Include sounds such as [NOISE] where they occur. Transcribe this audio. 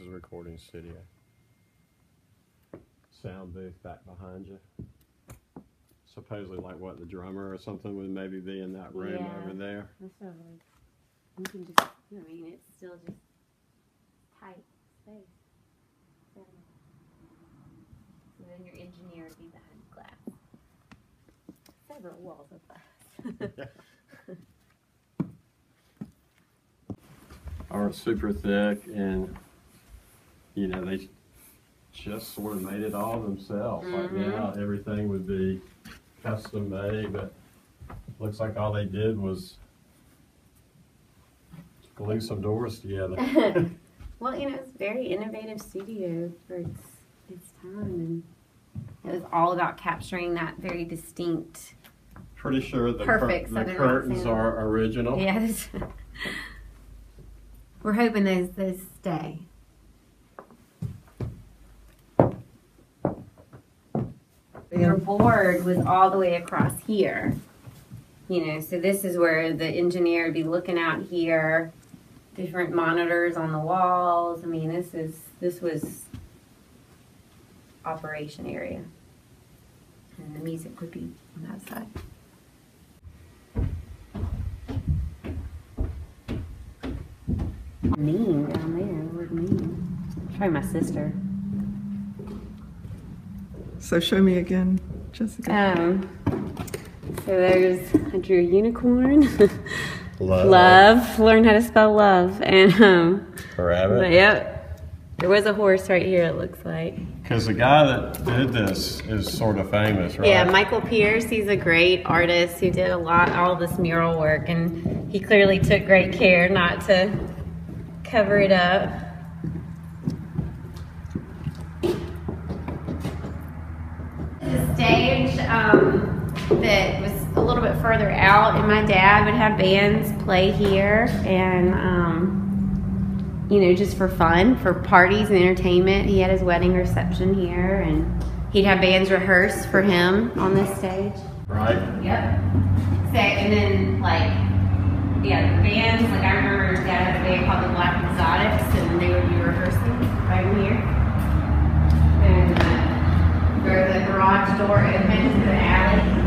is a recording studio. Sound booth back behind you. Supposedly, like what the drummer or something would maybe be in that room Yeah. over there. That's. You can just, I mean, it's still just tight space. So, so then your engineer would be behind glass. Several walls of glass. [LAUGHS] Are super thick, and you know they just sort of made it all themselves. Like Mhm. now, everything would be custom made, but looks like all they did was glue some doors together. [LAUGHS] [LAUGHS] well, you know, it's a very innovative studio for its its time, and it was all about capturing that very distinct. Pretty sure the, cur- the curtains are original. Yes. [LAUGHS] We're hoping those those stay. Your board was all the way across here. You know, so this is where the engineer would be looking out here, different monitors on the walls. I mean, this is this was operation area. And the music would be on that side. Mean down there, Lord mean. Probably my sister. So show me again, Jessica. Um, so there's I drew a unicorn. [LAUGHS] Love. love. Learn how to spell love. And um, Rabbit. yep, there was a horse right here. It looks like. Because the guy that did this is sort of famous, right? Yeah, Michael Pierce. He's a great artist who did a lot, all this mural work, and he clearly took great care not to cover it up. The stage um, that was a little bit further out, and my dad would have bands play here, and um, you know, just for fun, for parties and entertainment. He had his wedding reception here, and he'd have bands rehearse for him on this stage. Right? Yep. So, and then like, yeah, the bands. Like I remember Dad had a band called the Black Exotics, And uh, where the garage door the alley,